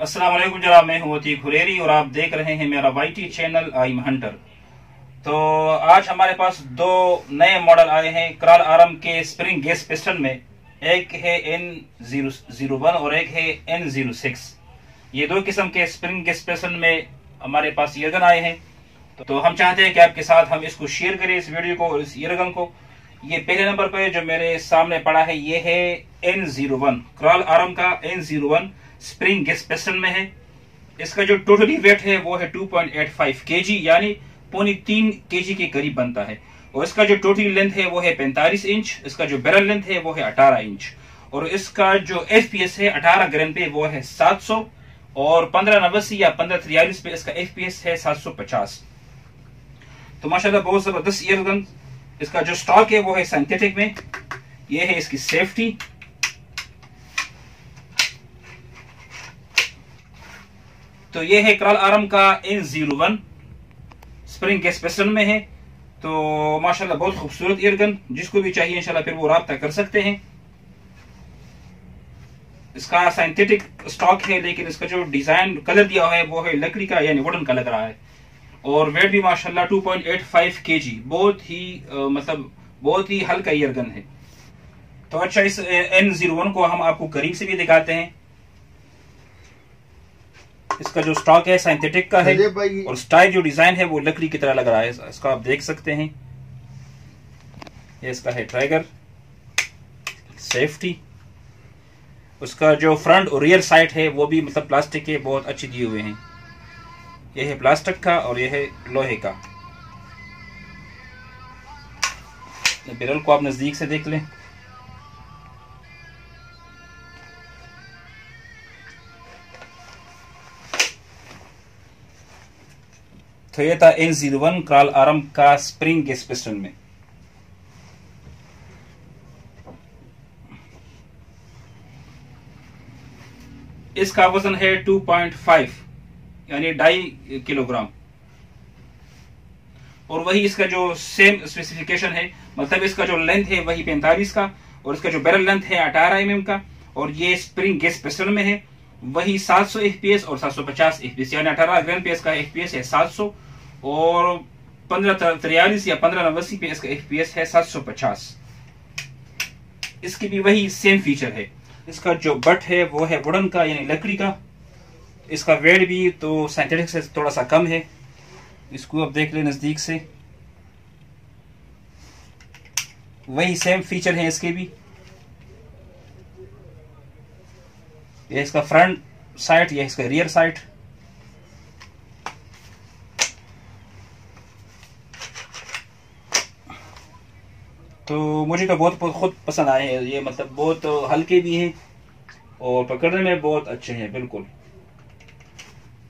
अस्सलाम वालेकुम, जनाब, मैं हूँ अतीक हुरेरी और आप देख रहे हैं मेरा वाईटी चैनल आई हंटर। तो आज हमारे पास दो नए मॉडल आए हैं कराल आरम के स्प्रिंग गैस पिस्टन में। एक है एन ज़ीरो ज़ीरो वन और एक है एन ज़ीरो सिक्स। ये दो किस्म के स्प्रिंग गैस पिस्टन में हमारे पास ईयरगन आए हैं। तो हम चाहते हैं कि आपके साथ हम इसको शेयर करें, इस वीडियो को और इस ईयरगन को। ये पहले नंबर पर जो मेरे सामने पड़ा है, ये है एन ज़ीरो वन, क्रॉल आरम का N zero one. Spring gas piston में है? इसका जो टोटली वेट है, वो है 2.85 केजी यानी पौनी तीन केजी के करीब बनता है। और इसका जो टोटली लेंथ है, वो है 45 इंच, इसका जो बैरल लेंथ है, वो है 18 इंच। और इसका जो एफपीएस है 18 ग्राम पे, वो है 700 और 15 नवासी या 15 तिरयालीस पे, इसका एफ़ है 750 तो माशाल्लाह, बहुत ज़बरदस्त ईयरगन इसका जो स्टॉक है, वो है सिंथेटिक में। ये है इसकी सेफ्टी तो ये है कराल आरम का एन ज़ीरो वन स्प्रिंग के स्पेशल में है। तो माशाल्लाह बहुत खूबसूरत ईयरगन जिसको भी चाहिए इंशाल्लाह फिर वो रहा कर सकते हैं। इसका साइंथेटिक स्टॉक है लेकिन इसका जो डिज़ाइन कलर दिया हुआ है वो है लकड़ी का यानी वुडन का लग रहा है। और वेट भी माशाल्लाह 2.85 केजी बहुत ही आ, मतलब बहुत ही हल्का ईयरगन है। तो अच्छा इस एन ज़ीरो वन को हम आपको करीब से भी दिखाते हैं। इसका जो स्टॉक है साइंथेटिक का है और स्टाइल जो डिज़ाइन है वो लकड़ी की तरह लग रहा है। इसका आप देख सकते हैं। ये इसका है ट्राइगर सेफ्टी उसका जो फ्रंट और रियर साइड है वो भी मतलब प्लास्टिक के बहुत अच्छे दिए हुए हैं। ये है प्लास्टिक का और यह है लोहे का। बिरल को आप नज़दीक से देख लें। था एन ज़ीरो वन क्राल आरम का स्प्रिंग गैस पिस्टन में इसका वज़न है 2.5 यानी ढाई किलोग्राम और वही इसका जो सेम स्पेसिफिकेशन है मतलब इसका जो लेंथ है वही 45 का, और इसका जो बैरल लेंथ है 18 एम का, और ये स्प्रिंग गैस पिस्टन में है। वही 700 सौ और 750 एफपीएस यानी 18 ग्राम पे इसका एफपीएस है 700 और पंद्रह तिरयालीस या पंद्रह नवासी पे इसका एफपीएस है 750 इसकी भी वही सेम फीचर है। इसका जो बट है, वो है वुडन का, यानी लकड़ी का। इसका वेट भी तो साइंथेटिक से थोड़ा सा कम है। इसको आप देख ले नज़दीक से। वही सेम फीचर है इसके भी। ये इसका फ्रंट साइड या इसका रियर साइड तो मुझे तो बहुत खुद पसंद आए हैं, ये मतलब बहुत हल्के भी हैं और पकड़ने में बहुत अच्छे हैं, बिल्कुल।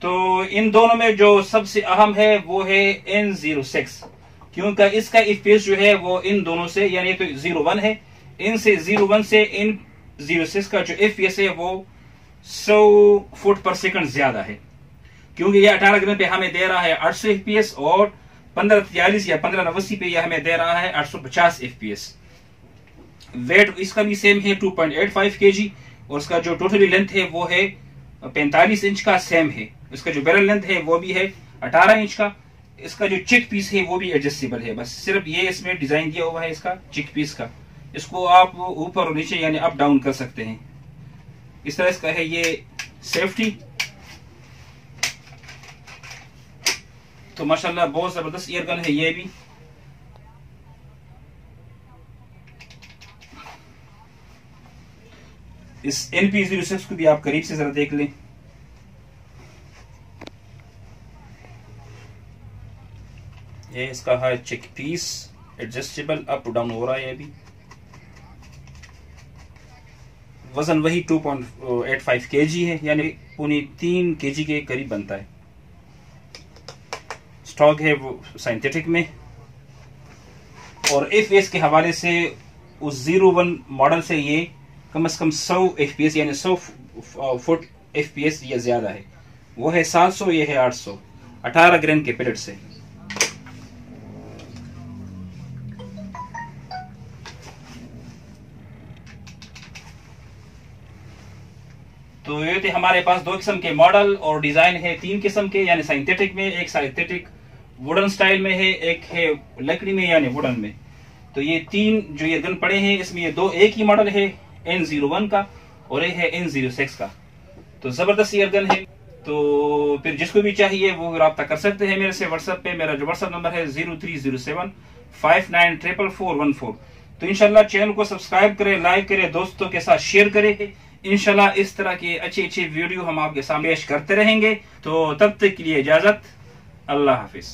तो इन दोनों में जो सबसे अहम है, वो है एन ज़ीरो सिक्स क्योंकि इसका इफेस जो है, वो इन दोनों से, यानी तो ज़ीरो वन है इन से ज़ीरो वन से इन ज़ीरो सिक्स का जो एफ़ है, वो सौ फुट पर सेकंड ज़्यादा है। क्योंकि यह अठारह ग्राम पे हमें दे रहा है आठ सौ एफ़ पी एस और पंद्रह तियालीस या पंद्रह नवासी पे यह हमें दे रहा है आठ सौ पचास एफ़ पी एस वेट इसका भी सेम है टू पॉइंट एट फाइव के जी और उसका जो टोटली लेंथ है वो है पैंतालीस इंच का सेम है। इसका जो बैरल लेंथ है वो भी है अठारह इंच का। इसका जो चिक पीस है वो भी एडजस्टेबल है। बस सिर्फ़ ये इसमें डिज़ाइन दिया हुआ है इसका चिक पीस का। इसको आप ऊपर और नीचे यानी अप डाउन कर सकते हैं। इस तरह इसका है ये सेफ्टी तो माशाल्लाह बहुत ज़बरदस्त ईयरगन है ये भी. इस एनपी ज़ीरो सिक्स को भी आप करीब से जरा देख लें. ये इसका है check piece adjustable up down हो रहा है ये भी वज़न वही 2.85 केजी है, यानी पुनी तीन केजी के करीब बनता है। स्टॉक है वो साइंथेटिक में। और एफ़ एस के हवाले से उस ज़ीरो वन मॉडल से ये कम से कम सौ एफ़ पी एस यानी सौ फुट एफ़ या ज़्यादा है। वो है सात सौ, ये है आठ सौ। अठारह ग्रेन के पिलेट से। तो ये थे हमारे पास दो किस्म के मॉडल और डिज़ाइन है, तीन किस्म के, यानी साइंथेटिक में, एक साइंथेटिक वुडन स्टाइल में है, एक है लकड़ी में, यानी वुडन में। तो ये तीन जो ये गन पड़े हैं, इसमें ये दो एक ही मॉडल है एन ज़ीरो वन का और एक है एन ज़ीरो सिक्स का। तो ज़बरदस्त ईयर गन है। तो फिर जिसको भी चाहिए, वो रब्ता कर सकते हैं मेरे से व्हाट्सएप पे, मेरा जो व्हाट्सएप नंबर है, zero three zero seven five nine triple four one four. तो इनशाला चैनल को सब्सक्राइब करें, लाइक करें, दोस्तों के साथ शेयर करें। इनशाला इस तरह के अच्छे अच्छे वीडियो हम आपके सामने पेश करते रहेंगे। तो तब तक के लिए इजाज़त। अल्लाह हाफिज।